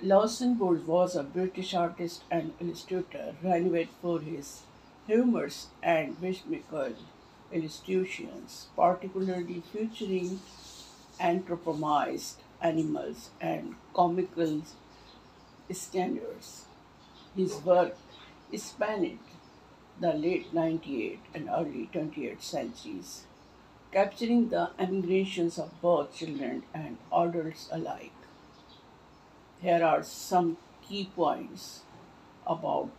Lawson Wood was a British artist and illustrator renowned for his humorous and whimsical illustrations, particularly featuring anthropomorphized animals and comical standards. His work spanned the late 19th and early 20th centuries, capturing the emigrations of both children and adults alike. Here are some key points about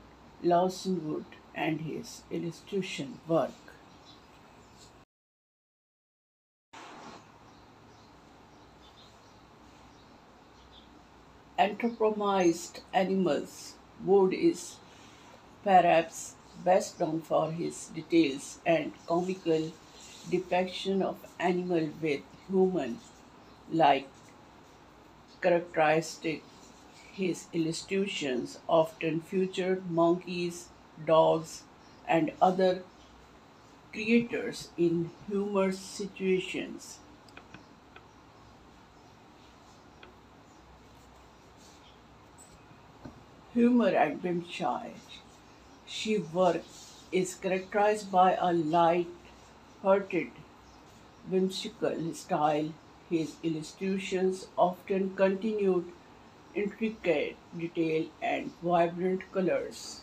Lawson Wood and his illustration work. Anthropomorphized animals. Wood is perhaps best known for his details and comical depiction of animals with human like characteristics. His illustrations often featured monkeys, dogs, and other creatures in humorous situations. Humor and whimsy. She work is characterized by a light-hearted, whimsical style. His illustrations often continued intricate detail and vibrant colors.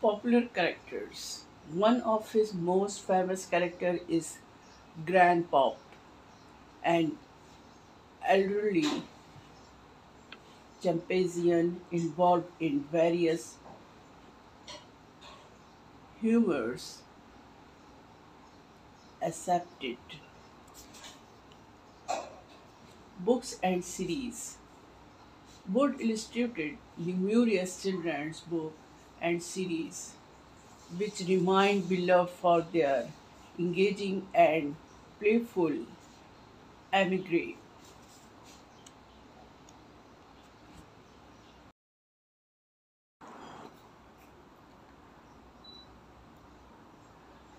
Popular characters. One of his most famous characters is Grandpop, an elderly chimpanzee involved in various humors accepted books and series. Wood illustrated numerous children's books and series, which remain beloved for their engaging and playful imagery.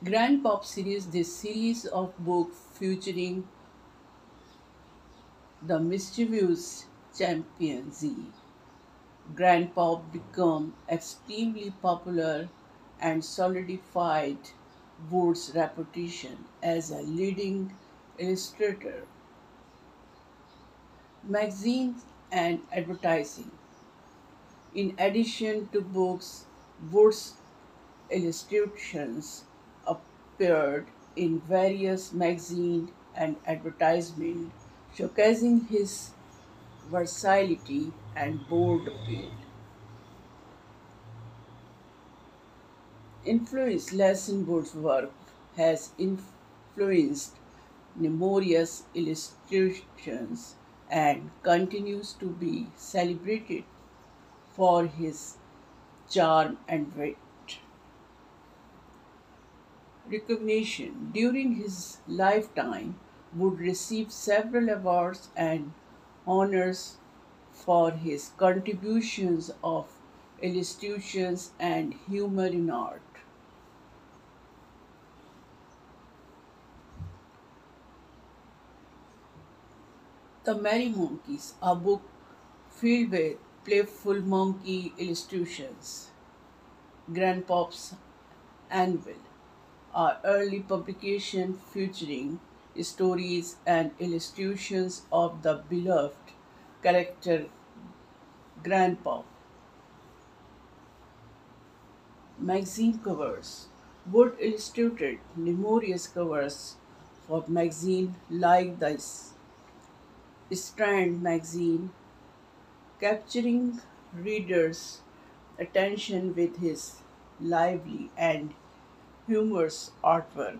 Grand Pop series, this series of books featuring the mischievous chimpanzee. Grand Pop became extremely popular and solidified Wood's reputation as a leading illustrator. Magazines and advertising. In addition to books, Wood's illustrations appeared in various magazines and advertisements, showcasing his versatility and bold appeal. Influence Lawson work has influenced numerous illustrations and continues to be celebrated for his charm and wit. Recognition during his lifetime would receive several awards and honors for his contributions of illustrations and humor in art. The Merry Monkeys, a book filled with playful monkey illustrations. Grandpop's Annual, our early publication featuring stories and illustrations of the beloved character Grandpa. Magazine covers. Wood illustrated numerous covers for magazines like the Strand magazine, capturing readers' attention with his lively and humorous artwork.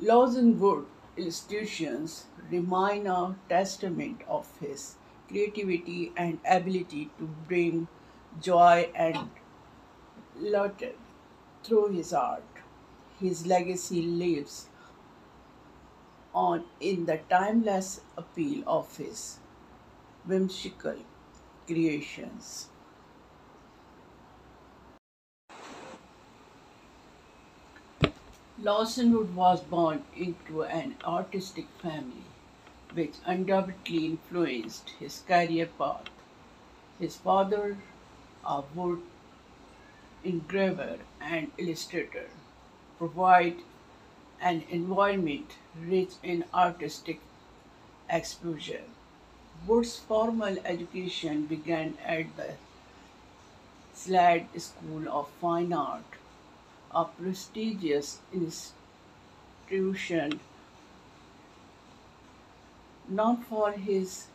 Lawson Wood illustrations remain a testament of his creativity and ability to bring joy and laughter through his art. His legacy lives on in the timeless appeal of his whimsical creations. Lawson Wood was born into an artistic family, which undoubtedly influenced his career path. His father, a wood engraver and illustrator, provided an environment rich in artistic exposure. Wood's formal education began at the Slade School of Fine Art, a prestigious institution known for his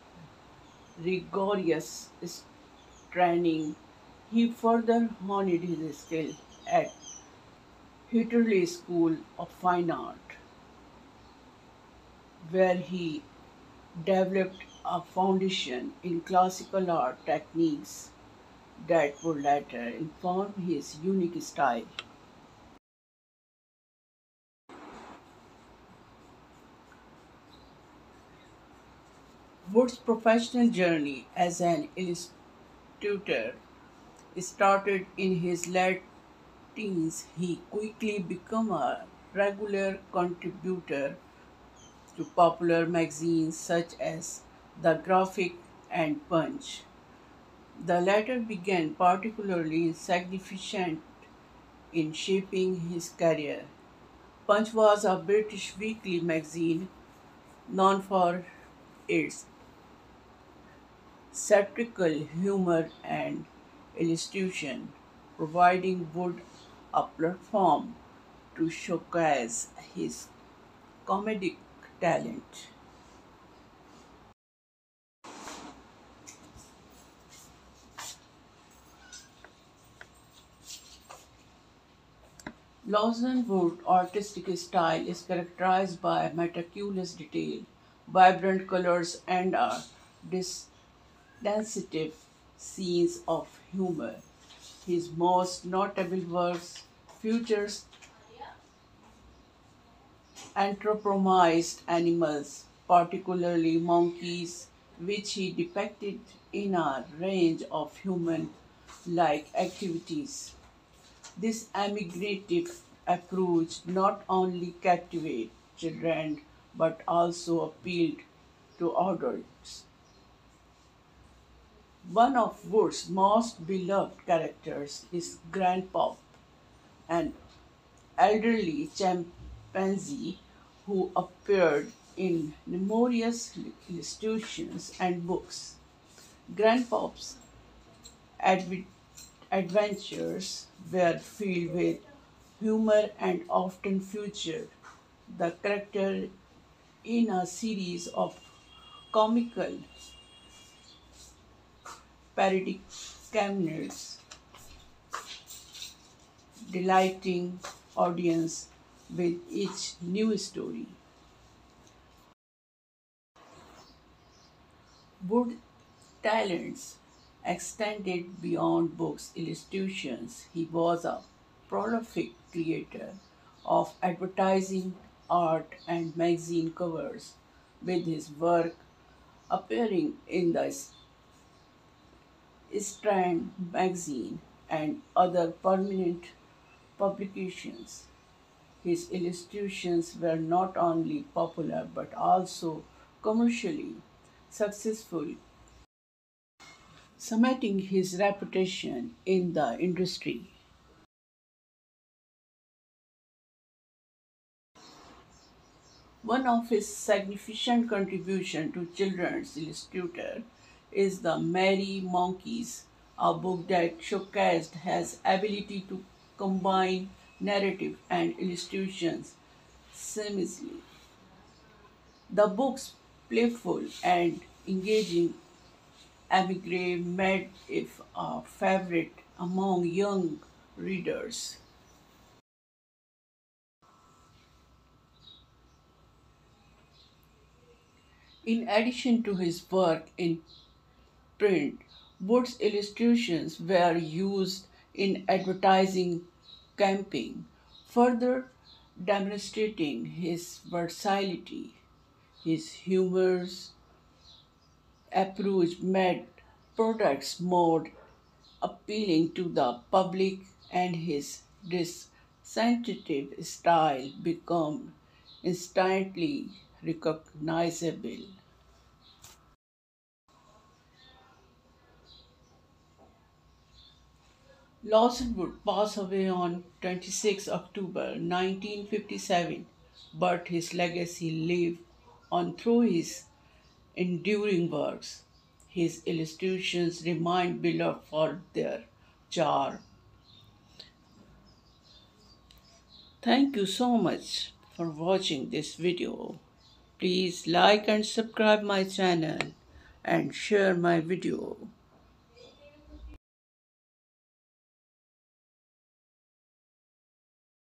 rigorous training. He further honed his skill at Heatherley School of Fine Art, where he developed a foundation in classical art techniques that would later inform his unique style. Wood's professional journey as an illustrator started in his late teens. He quickly became a regular contributor to popular magazines such as The Graphic and Punch. The latter began particularly significant in shaping his career. Punch was a British weekly magazine known for its satirical humor and illustration, providing Wood a platform to showcase his comedic talent. Lawson Wood's artistic style is characterized by meticulous detail, vibrant colors, and a sensitive scenes of humor. His most notable works features anthropomorphized animals, particularly monkeys, which he depicted in a range of human-like activities. This imaginative approach not only captivated children but also appealed to adults. One of Wood's most beloved characters is Grandpop, an elderly chimpanzee who appeared in numerous illustrations and books. Grandpop's adv- adventures were filled with humor and often featured the character in a series of comical parodic cameos, delighting audience with each new story. Wood's talents extended beyond books illustrations. He was a prolific creator of advertising, art, and magazine covers, with his work appearing in the Strand magazine and other permanent publications. His illustrations were not only popular but also commercially successful, cementing his reputation in the industry. One of his significant contributions to children's literature is The Merry Monkeys, a book that showcased his ability to combine narrative and illustrations seamlessly. The book's playful and engaging imagery made it a favorite among young readers. In addition to his work in print, Wood's illustrations were used in advertising campaign, further demonstrating his versatility. His humorous approach made products more appealing to the public and his sensitive style become instantly recognizable. Lawson Wood pass away on 26 October 1957, but his legacy lived on through his enduring works. His illustrations remain beloved for their charm. Thank you so much for watching this video. Please like and subscribe my channel and share my video.